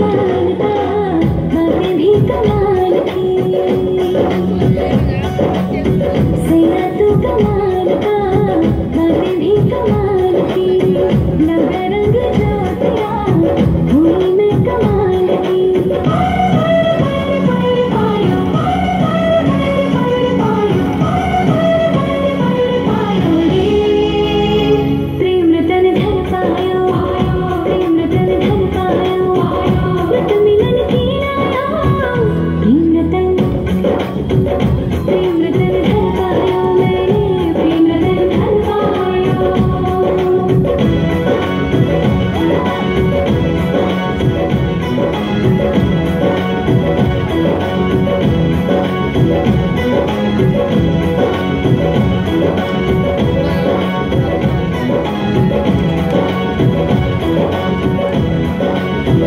कमाल भी कमाल की